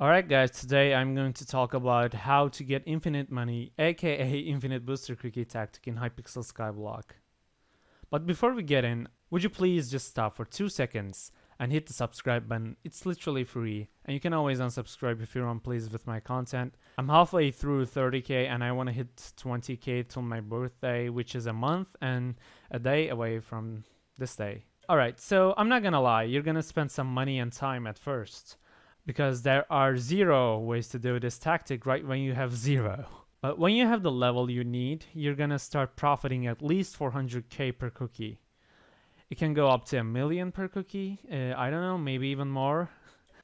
Alright guys, today I'm going to talk about how to get infinite money, aka infinite booster cookie tactic in Hypixel Skyblock. But before we get in, would you please just stop for 2 seconds and hit the subscribe button, it's literally free, and you can always unsubscribe if you're unpleased with my content. I'm halfway through 30k and I want to hit 20k till my birthday, which is a month and a day away from this day. Alright, so I'm not gonna lie, you're gonna spend some money and time at first because there are zero ways to do this tactic right when you have zero. But when you have the level you need, you're gonna start profiting at least 400k per cookie. It can go up to a million per cookie, uh, I don't know, maybe even more.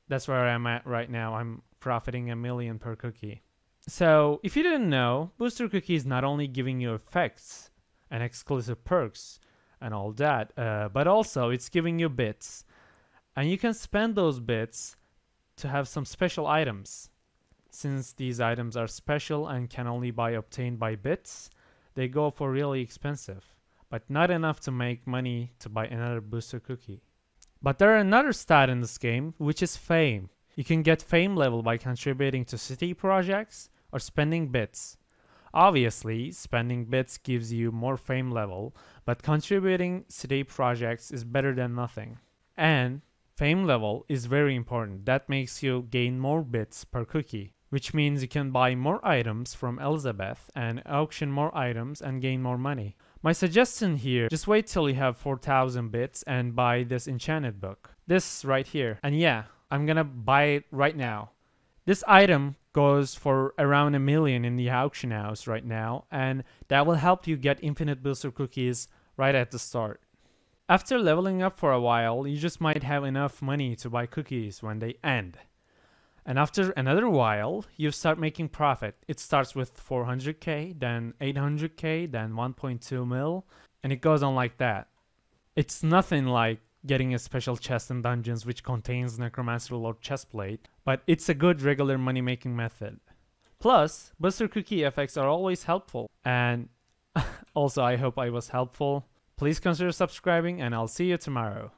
That's where I'm at right now, I'm profiting a million per cookie. So, if you didn't know, Booster Cookie is not only giving you effects and exclusive perks and all that, uh, but also it's giving you bits. And you can spend those bits to have some special items. Since these items are special and can only be obtained by bits, they go for really expensive, but not enough to make money to buy another booster cookie. But there are another stat in this game, which is fame. You can get fame level by contributing to city projects or spending bits. Obviously, spending bits gives you more fame level, but contributing city projects is better than nothing. And Fame level is very important. That makes you gain more bits per cookie, which means you can buy more items from Elizabeth and auction more items and gain more money. My suggestion here, just wait till you have 4000 bits and buy this enchanted book. This right here. And yeah, I'm gonna buy it right now. This item goes for around a million in the auction house right now and that will help you get infinite booster cookies right at the start. After leveling up for a while, you just might have enough money to buy cookies when they end. And after another while, you start making profit. It starts with 400k, then 800k, then 1.2 mil, and it goes on like that. It's nothing like getting a special chest in dungeons which contains Necromancer Lord chestplate, but it's a good regular money making method. Plus, Booster Cookie effects are always helpful, and also I hope I was helpful. Please consider subscribing and I'll see you tomorrow.